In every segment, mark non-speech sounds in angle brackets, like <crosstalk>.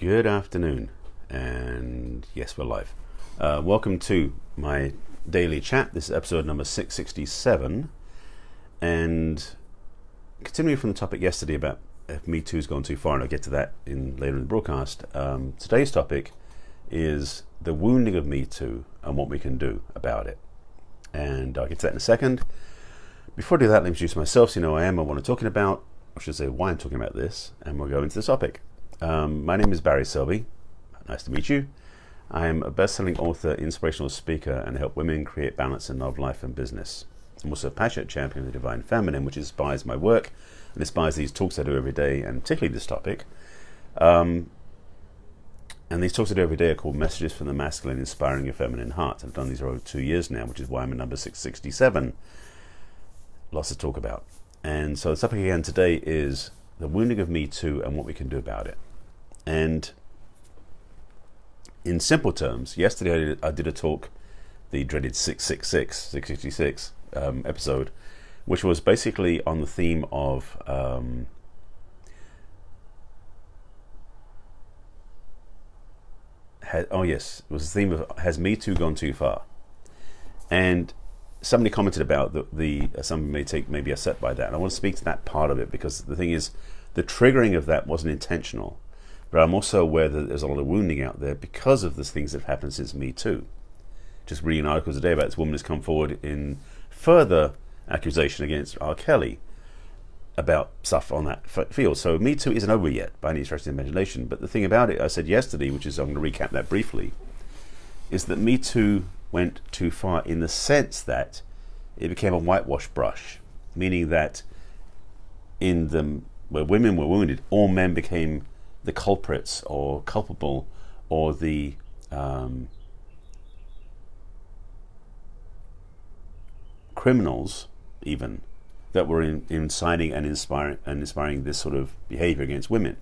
Good afternoon, and yes, we're live. Uh, welcome to my daily chat. This is episode number 667. And continuing from the topic yesterday about if Me Too's gone too far, and I'll get to that in later in the broadcast, um, today's topic is the wounding of Me Too and what we can do about it. And I'll get to that in a second. Before I do that, let me introduce myself so you know who I am and what I'm talking about, I should say why I'm talking about this, and we'll go into the topic. Um, my name is Barry Selby. Nice to meet you. I am a best-selling author, inspirational speaker, and help women create balance in love, life, and business. I'm also a passionate champion of the divine feminine, which inspires my work and inspires these talks I do every day, and particularly this topic. Um, and these talks I do every day are called Messages from the Masculine, Inspiring Your Feminine Heart. I've done these for over two years now, which is why I'm at number 667. Lots to talk about. And so the topic again today is the wounding of Me Too and what we can do about it. And in simple terms, yesterday I did, I did a talk, the dreaded 666, 666 um, episode, which was basically on the theme of um, oh yes, it was the theme of has Me Too gone too far? And somebody commented about the, the uh, some may take maybe upset by that, and I want to speak to that part of it because the thing is, the triggering of that wasn't intentional, but I'm also aware that there's a lot of wounding out there because of the things that have happened since Me Too. Just reading articles today about this woman has come forward in further accusation against R. Kelly about stuff on that field. So Me Too isn't over yet by any stretch of the imagination. But the thing about it, I said yesterday, which is I'm going to recap that briefly, is that Me Too went too far in the sense that it became a whitewash brush, meaning that in the where women were wounded, all men became the culprits or culpable or the um, criminals, even that were in, inciting and inspiring and inspiring this sort of behavior against women.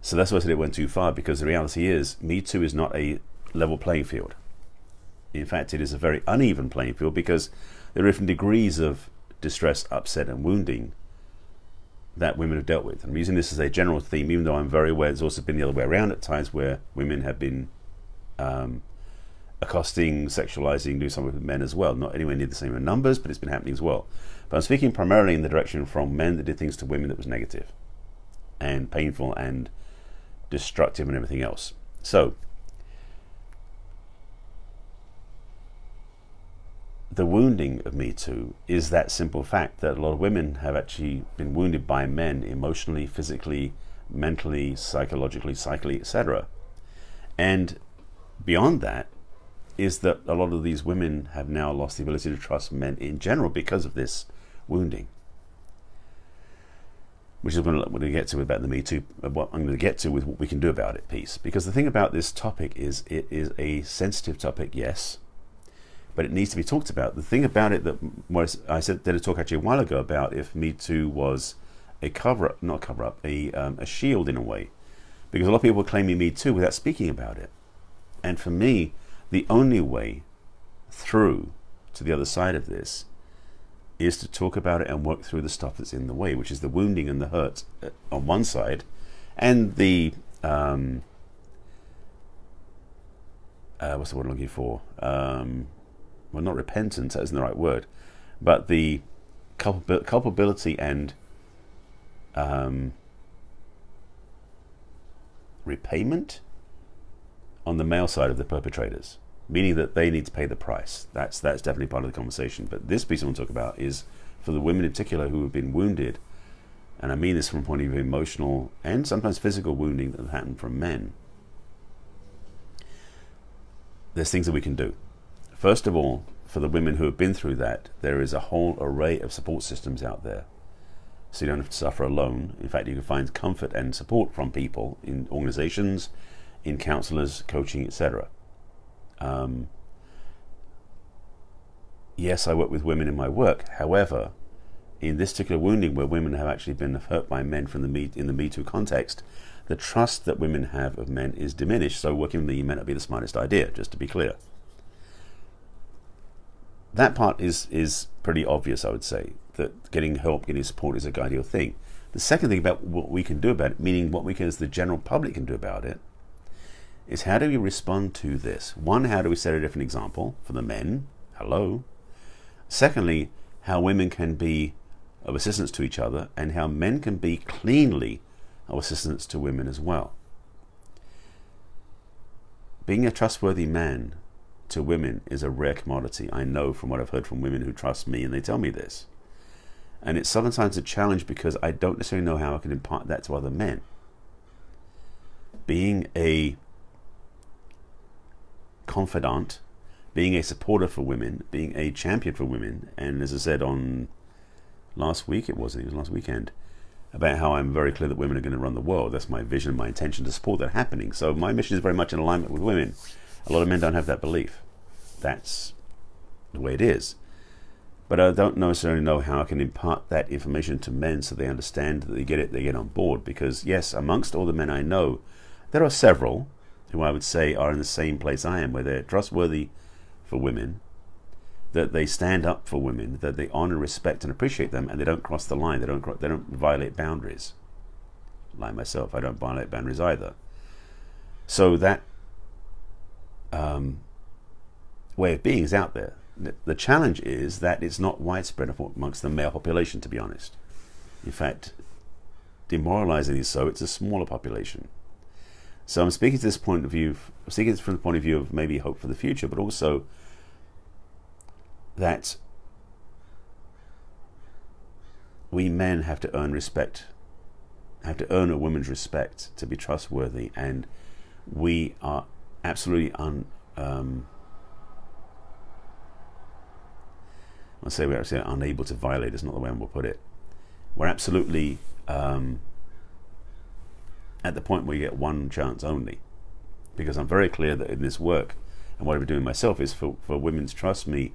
So that's why I said it went too far because the reality is, Me Too is not a level playing field. In fact, it is a very uneven playing field because there are different degrees of distress, upset, and wounding that women have dealt with. I'm using this as a general theme, even though I'm very aware it's also been the other way around at times where women have been um, accosting, sexualizing, doing something with men as well. Not anywhere near the same in numbers, but it's been happening as well. But I'm speaking primarily in the direction from men that did things to women that was negative and painful and destructive and everything else. So, the wounding of Me Too is that simple fact that a lot of women have actually been wounded by men emotionally, physically, mentally, psychologically, psychically, etc. And beyond that is that a lot of these women have now lost the ability to trust men in general because of this wounding. Which is what I'm going to get to about the Me Too, uh, what I'm going to get to with what we can do about it piece. Because the thing about this topic is it is a sensitive topic, yes, but it needs to be talked about. The thing about it that I said did a talk actually a while ago about if Me Too was a cover up, not cover up, a um, a shield in a way, because a lot of people are claiming Me Too without speaking about it, and for me, the only way through to the other side of this is to talk about it and work through the stuff that's in the way, which is the wounding and the hurt uh, on one side, and the um, uh, what's the word I'm looking for? Um, well, not repentance, that isn't the right word, but the culpabil- culpability and um, repayment on the male side of the perpetrators, meaning that they need to pay the price. That's that's definitely part of the conversation. But this piece I want to talk about is for the women in particular who have been wounded, and I mean this from a point of view emotional and sometimes physical wounding that happened from men. There's things that we can do. First of all, for the women who have been through that, there is a whole array of support systems out there. So you don't have to suffer alone. In fact, you can find comfort and support from people in organizations, in counselors, coaching, etc. Um, yes, I work with women in my work. However, in this particular wounding where women have actually been hurt by men from the me, in the Me Too context, the trust that women have of men is diminished. So working with me may not be the smartest idea, just to be clear that part is is pretty obvious, I would say. That getting help, getting support is a ideal thing. The second thing about what we can do about it, meaning what we can, as the general public can do about it, is how do we respond to this? One, how do we set a different example for the men? Hello. Secondly, how women can be of assistance to each other and how men can be cleanly of assistance to women as well. Being a trustworthy man to women is a rare commodity. I know from what I've heard from women who trust me and they tell me this. And it's sometimes a challenge because I don't necessarily know how I can impart that to other men. Being a confidant, being a supporter for women, being a champion for women, and as I said on last week, it wasn't, it was last weekend, about how I'm very clear that women are going to run the world. That's my vision, my intention to support that happening. So my mission is very much in alignment with women. A lot of men don't have that belief. That's the way it is. But I don't necessarily know how I can impart that information to men so they understand that they get it, they get on board. Because, yes, amongst all the men I know, there are several who I would say are in the same place I am, where they're trustworthy for women, that they stand up for women, that they honor, respect, and appreciate them, and they don't cross the line. They don't. They don't violate boundaries. Like myself, I don't violate boundaries either. So that um, way of being is out there. The challenge is that it's not widespread amongst the male population, to be honest. In fact, demoralizingly so, it's a smaller population. So I'm speaking to this point of view, I'm speaking from the point of view of maybe hope for the future, but also that we men have to earn respect, have to earn a woman's respect to be trustworthy, and we are absolutely un. Um, I say we're actually unable to violate. It's not the way I will put it. We're absolutely um, at the point where you get one chance only, because I'm very clear that in this work and what I've been doing myself is for, for women to trust me.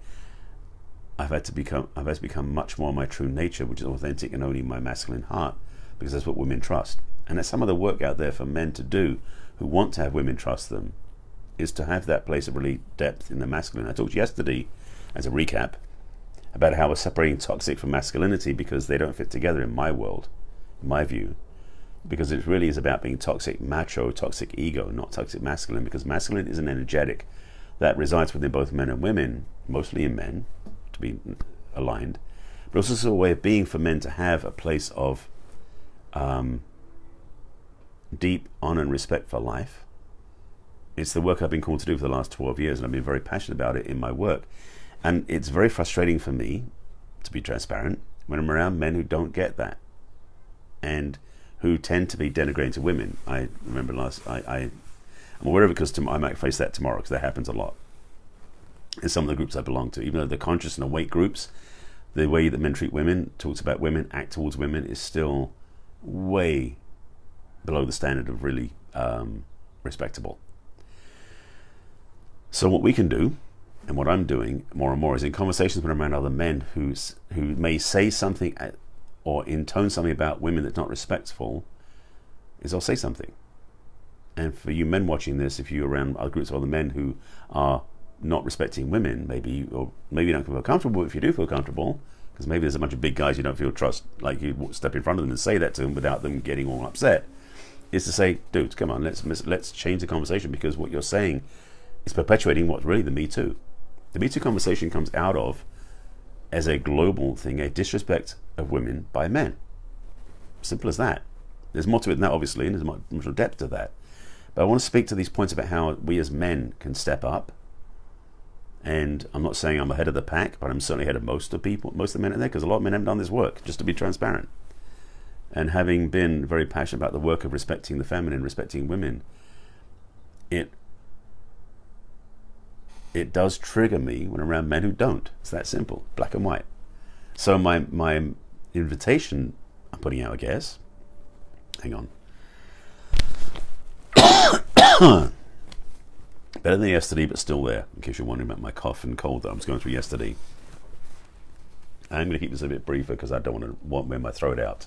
I've had to become I've had to become much more my true nature, which is authentic and only my masculine heart, because that's what women trust. And there's some of the work out there for men to do who want to have women trust them is to have that place of really depth in the masculine. I talked yesterday, as a recap, about how we're separating toxic from masculinity because they don't fit together in my world, in my view. Because it really is about being toxic macho, toxic ego, not toxic masculine, because masculine is an energetic that resides within both men and women, mostly in men, to be aligned, but also a way of being for men to have a place of um, deep honor and respect for life it's the work I've been called to do for the last 12 years, and I've been very passionate about it in my work. And it's very frustrating for me, to be transparent, when I'm around men who don't get that and who tend to be denigrating to women. I remember last, I, I, I'm aware of it because I might face that tomorrow because that happens a lot in some of the groups I belong to. Even though they're conscious and awake groups, the way that men treat women, talks about women, act towards women is still way below the standard of really um, respectable. So what we can do, and what I'm doing more and more, is in conversations with around other men who who may say something at, or intone something about women that's not respectful, is I'll say something. And for you men watching this, if you're around other groups of other men who are not respecting women, maybe or maybe you don't feel comfortable. If you do feel comfortable, because maybe there's a bunch of big guys you don't feel trust, like you step in front of them and say that to them without them getting all upset, is to say, dudes, come on, let's let's change the conversation because what you're saying is perpetuating what's really the Me Too. The Me Too conversation comes out of, as a global thing, a disrespect of women by men. Simple as that. There's more to it than that, obviously, and there's much more depth to that. But I want to speak to these points about how we as men can step up. And I'm not saying I'm ahead of the pack, but I'm certainly ahead of most of people, most of the men in there, because a lot of men haven't done this work, just to be transparent. And having been very passionate about the work of respecting the feminine, respecting women, it it does trigger me when I'm around men who don't. It's that simple, black and white. So my my invitation I'm putting out, I guess. Hang on. <coughs> Better than yesterday, but still there. In case you're wondering about my cough and cold that I was going through yesterday. I'm going to keep this a bit briefer because I don't want to want my throat out.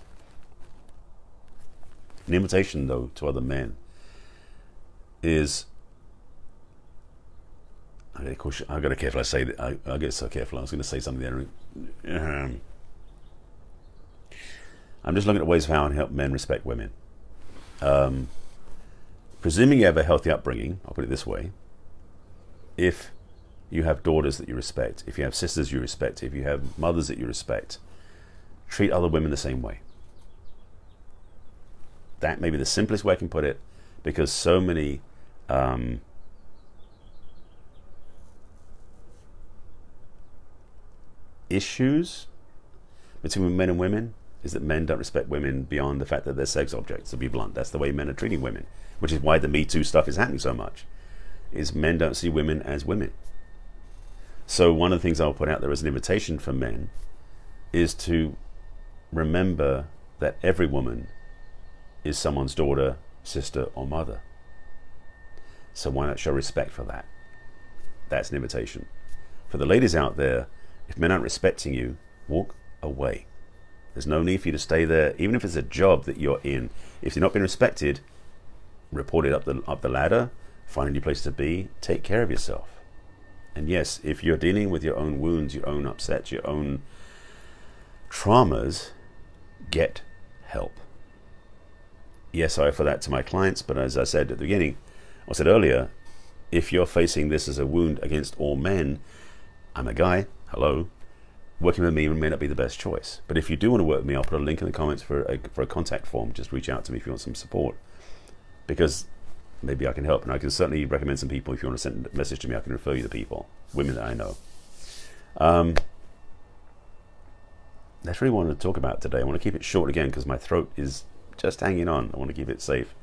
An invitation, though, to other men is of course, I've got to be careful. I say that I, I get so careful. I was going to say something there. Um, I'm just looking at ways of how to help men respect women. Um, presuming you have a healthy upbringing, I'll put it this way if you have daughters that you respect, if you have sisters you respect, if you have mothers that you respect, treat other women the same way. That may be the simplest way I can put it because so many um, issues between men and women is that men don't respect women beyond the fact that they're sex objects, to be blunt. That's the way men are treating women, which is why the Me Too stuff is happening so much. Is men don't see women as women. So one of the things I'll put out there as an invitation for men is to remember that every woman is someone's daughter, sister, or mother. So why not show respect for that? That's an invitation. For the ladies out there, if men aren't respecting you, walk away. There's no need for you to stay there, even if it's a job that you're in. If you're not being respected, report it up the up the ladder, find a new place to be, take care of yourself. And yes, if you're dealing with your own wounds, your own upsets, your own traumas, get help. Yes, I offer that to my clients, but as I said at the beginning, I said earlier, if you're facing this as a wound against all men, I'm a guy, hello, working with me may not be the best choice. But if you do want to work with me, I'll put a link in the comments for a, for a contact form. Just reach out to me if you want some support. Because maybe I can help. And I can certainly recommend some people. If you want to send a message to me, I can refer you to people, women that I know. Um, that's really what I want to talk about today. I want to keep it short again because my throat is just hanging on. I want to keep it safe.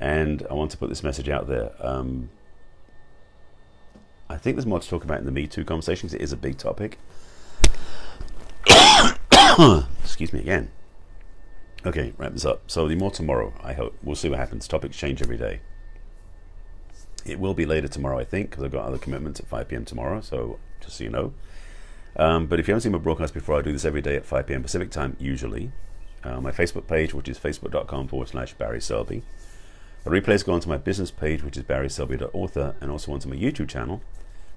And I want to put this message out there. Um, I think there's more to talk about in the Me Too conversation because it is a big topic. <coughs> Excuse me again. Okay, wrap this up. So the more tomorrow, I hope. We'll see what happens. Topics change every day. It will be later tomorrow, I think, because I've got other commitments at 5 p.m. tomorrow, so just so you know. Um, but if you haven't seen my broadcast before, I do this every day at 5 p.m. Pacific time, usually. Uh, my Facebook page, which is facebook.com forward slash Barry Selby. The replays go onto my business page, which is barryselby.author, and also onto my YouTube channel,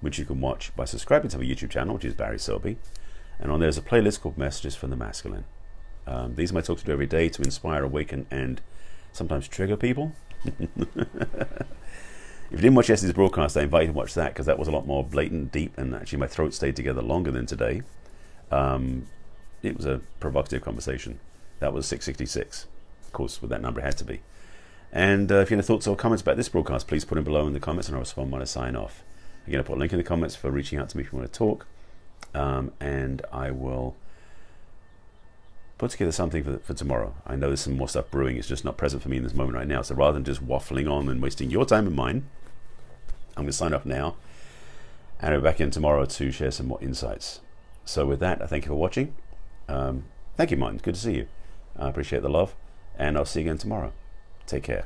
which you can watch by subscribing to my YouTube channel, which is Barry Selby. And on there's a playlist called Messages from the Masculine. Um, these are my talks I do every day to inspire, awaken, and sometimes trigger people. <laughs> if you didn't watch yesterday's broadcast, I invite you to watch that because that was a lot more blatant, deep, and actually my throat stayed together longer than today. Um, it was a provocative conversation. That was 666. Of course, with that number, it had to be. And uh, if you have any thoughts or comments about this broadcast, please put them below in the comments and I'll respond when I sign off. Again, I'll put a link in the comments for reaching out to me if you want to talk. Um, and I will put together something for, for tomorrow. I know there's some more stuff brewing. It's just not present for me in this moment right now. So rather than just waffling on and wasting your time and mine, I'm going to sign off now. And I'll be back in tomorrow to share some more insights. So with that, I thank you for watching. Um, thank you, Martin. Good to see you. I appreciate the love. And I'll see you again tomorrow. Take care.